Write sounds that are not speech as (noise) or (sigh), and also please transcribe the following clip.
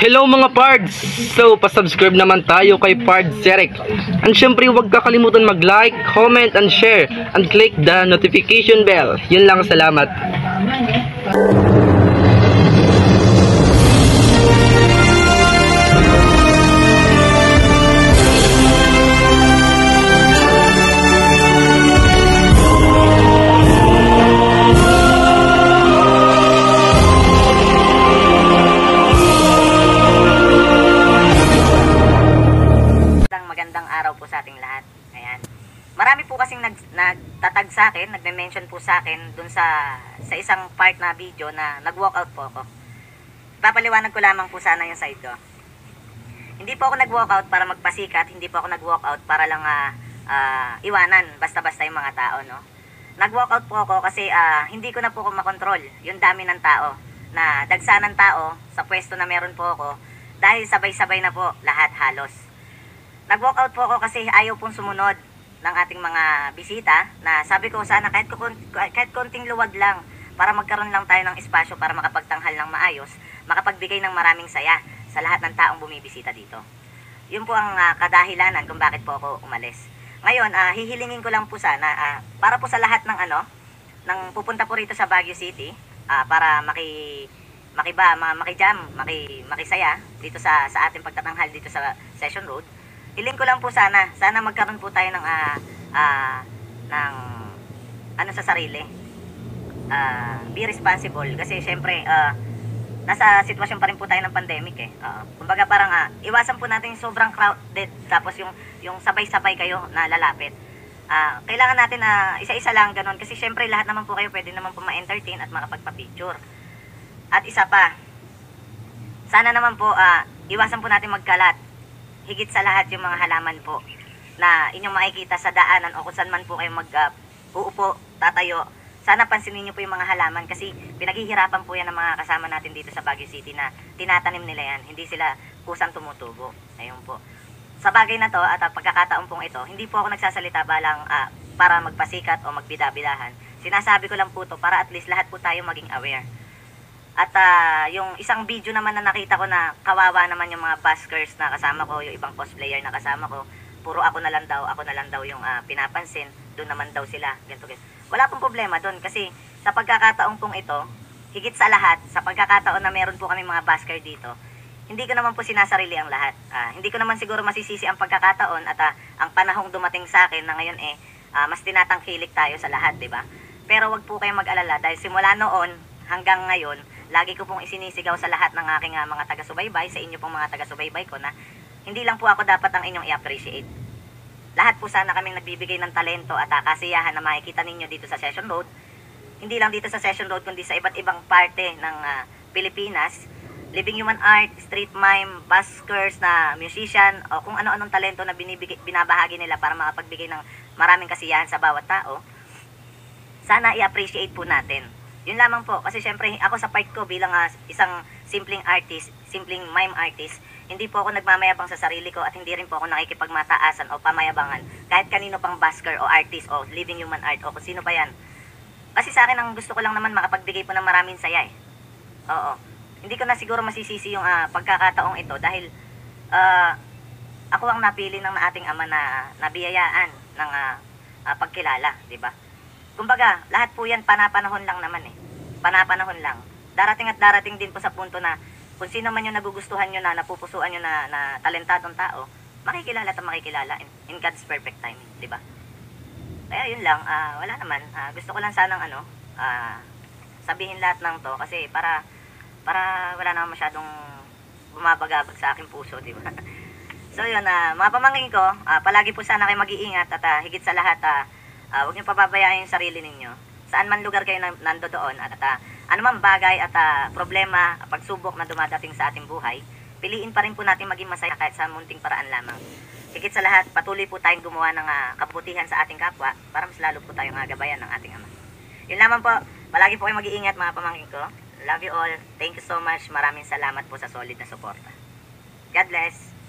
Hello mga pards! So, pasubscribe naman tayo kay Pard Serek. And syempre, huwag kakalimutan mag-like, comment, and share. And click the notification bell. Yun lang, salamat. Sa akin, nagme-mention po sa akin dun sa sa isang part na video na nag-walkout po ako. Papaliwanag ko lamang po sana yung side ko. Hindi po ako nag-walkout para magpasikat, hindi po ako nag-walkout para lang ah, ah, iwanan basta-basta yung mga tao, no? Nag-walkout po ako kasi ah, hindi ko na po ako makontrol yung dami ng tao na dagsa ng tao sa pwesto na meron po ako dahil sabay-sabay na po lahat halos. Nag-walkout po ako kasi ayaw pong sumunod ng ating mga bisita na sabi ko sana kahit, kahit konting luwag lang para magkaroon lang tayo ng espasyo para makapagtanghal ng maayos, makapagbigay ng maraming saya sa lahat ng taong bumibisita dito. Yun po ang ah, kadahilanan kung bakit po ako umalis. Ngayon, ah, hihilingin ko lang po sana ah, para po sa lahat ng ano, ng pupunta po rito sa Baguio City ah, para maki makiba, ma, makijam, maki, makisaya dito sa sa ating pagtatanghal dito sa Session Road. Hiling ko lang po sana, sana magkaroon po tayo ng ah ah, ng ano sa sarili. Ah, be responsible kasi syempre ah, nasa sitwasyon pa rin po tayo ng pandemic eh. Oo. kumbaga parang ah, iwasan po natin yung sobrang crowded tapos yung yung sabay-sabay kayo na lalapit. Ah, kailangan natin na isa-isa lang ganun kasi syempre lahat naman po kayo pwede naman po ma-entertain at makapagpa-picture. At isa pa, sana naman po ah, iwasan po natin magkalat. Higit sa lahat yung mga halaman po na inyong makikita sa daanan o kung saan man po kayo mag uupo, tatayo. Sana pansinin niyo po yung mga halaman kasi pinaghihirapan po yan ng mga kasama natin dito sa Baguio City na tinatanim nila yan. Hindi sila kusang tumutubo. Ayun po. Sa bagay na to at pagkakataon pong ito, hindi po ako nagsasalita balang ah, para magpasikat o magbidabidahan. Sinasabi ko lang po to para at least lahat po tayo maging aware. At ah, yung isang video naman na nakita ko na kawawa naman yung mga buskers na kasama ko, yung ibang cosplayer na kasama ko, puro ako na lang daw, ako na lang daw yung ah, pinapansin, doon naman daw sila, ganito, ganito. Wala pong problema doon kasi sa pagkakataong pong ito, higit sa lahat, sa pagkakataon na meron po kami mga busker dito, hindi ko naman po sinasarili ang lahat. Ah, hindi ko naman siguro masisisi ang pagkakataon at ah, ang panahong dumating sa akin na ngayon eh, ah, mas tinatangkilik tayo sa lahat, di ba? Pero wag po kayong mag-alala dahil simula noon hanggang ngayon, lagi ko pong isinisigaw sa lahat ng aking ah, mga taga-subaybay, sa inyo pong mga taga-subaybay ko na hindi lang po ako dapat ang inyong i-appreciate. Lahat po sana kaming nagbibigay ng talento at ah, kasiyahan na makikita ninyo dito sa Session Road. Hindi lang dito sa Session Road, kundi sa iba't ibang parte ng ah, Pilipinas. Living Human Art, Street Mime, Buskers na musician, o kung ano-anong talento na binibigay, binabahagi nila para makapagbigay ng maraming kasiyahan sa bawat tao sana i-appreciate po natin. Yun lamang po, kasi syempre ako sa part ko bilang ah, isang simpleng artist, simpleng mime artist, hindi po ako nagmamayabang sa sarili ko at hindi rin po ako nakikipagmataasan o pamayabangan kahit kanino pang busker o artist o living human art o kung sino pa yan. Kasi sa akin ang gusto ko lang naman makapagbigay po ng maraming saya eh. Oo. Hindi ko na siguro masisisi yung ah, pagkakataong ito dahil ah, ako ang napili ng ating ama na nabiyayaan ng ah, ah, pagkilala, di ba? Kumbaga, lahat po yan panapanahon lang naman eh. Panapanahon lang. Darating at darating din po sa punto na kung sino man yung nagugustuhan nyo na, napupusuan nyo na, na talentadong tao, makikilala at makikilala in, in God's perfect timing, di ba? Kaya yun lang, ah, wala naman. Ah, gusto ko lang sanang ano, ah, sabihin lahat ng to kasi para para wala naman masyadong bumabagabag sa aking puso, di ba? (laughs) so yun, ah, mga pamangkin ko, ah, palagi po sana kayo mag-iingat at ah, higit sa lahat, ah, ah, huwag niyo pababayaan yung sarili ninyo. Saan man lugar kayo nan- nando doon at uh, anumang bagay at ah, problema, pagsubok na dumadating sa ating buhay, piliin pa rin po natin maging masaya kahit sa munting paraan lamang. Higit sa lahat, patuloy po tayong gumawa ng ah, kabutihan sa ating kapwa para mas lalo po tayong agabayan ng ating Ama. Yun lamang po, palagi po kayo mag-iingat mga pamangkin ko. Love you all. Thank you so much. Maraming salamat po sa solid na suporta. God bless.